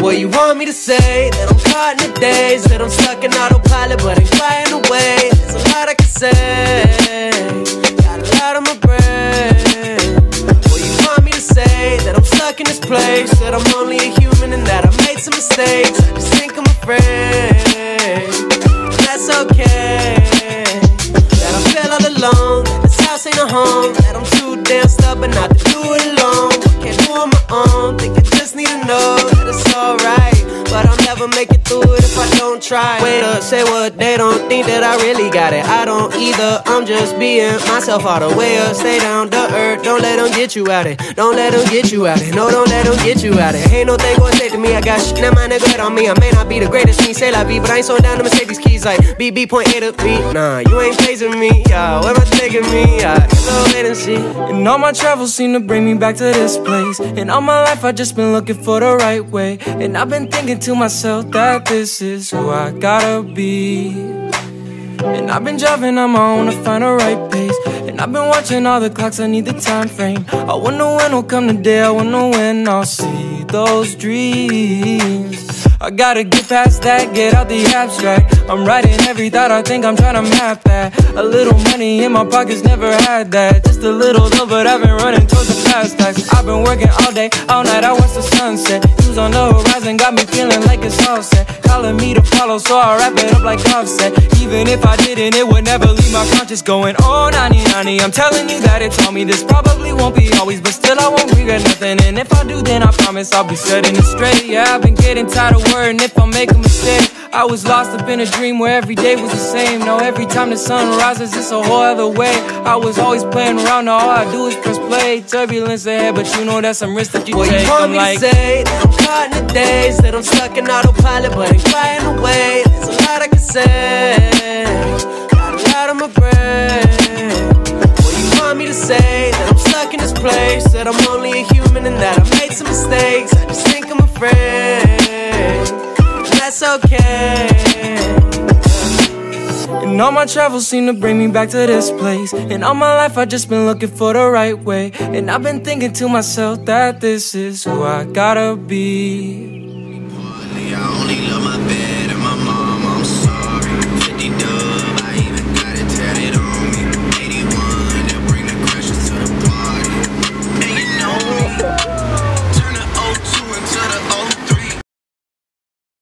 What you want me to say? That I'm caught in the days, that I'm stuck in autopilot, but ain't flying away. There's a lot I can say, got a lot on my brain. What you want me to say? That I'm stuck in this place, that I'm only a human and that I made some mistakes. I just think I'm afraid, don't try. Wait up, say what they don't think that I really got it. I don't either, I'm just being myself all the way up. Stay down to earth, don't let them get you out it. Don't let them get you out it. No, don't let them get you out of it. Ain't no thing gonna say to me, I got shit that mind good on me. I may not be the greatest, me say la vie, but I ain't so down to mistake these keys like BB point A to B. Nah, you ain't phasing me, yeah. Where am I taking me? Yeah, so wait and see. And all my travels seem to bring me back to this place. And all my life I just been looking for the right way. And I've been thinking to myself that this is who I gotta be. And I've been driving on my own to find the right pace. And I've been watching all the clocks, I need the time frame. I wonder when will come the day, I wonder when I'll see those dreams. I gotta get past that, get out the abstract. I'm writing every thought I think I'm trying to map that. A little money in my pockets, never had that. Just a little though, but I've been running towards the past tax. I've been working all day, all night, I watch the sunset. Views on the horizon got me feeling like it's all set. Calling me to follow, so I wrap it up like offset. Even if I didn't, it would never leave my conscience going, oh, 90, 90. I'm telling you that it taught me this probably won't be always, but still I won't regret nothing. And if I do, then I promise I'll be setting it straight. Yeah, I've been getting tired of worrying if I make a mistake. I was lost up in a dream where every day was the same. No, every time the sun rises, it's a whole other way. I was always playing around, now all I do is press play. Turbulence ahead, but you know that's some risk that you What take. you want I'm me like, to say? That I'm caught in the days, that I'm stuck in autopilot, but ain't flying away. There's a lot I can say, a lot on my brain. What you want me to say? That I'm stuck in this place, that I'm only a human and that I made some mistakes. I just think I'm afraid, that's okay. And all my travels seem to bring me back to this place. And all my life, I've just been looking for the right way. And I've been thinking to myself that this is who I gotta be. I only love my bed.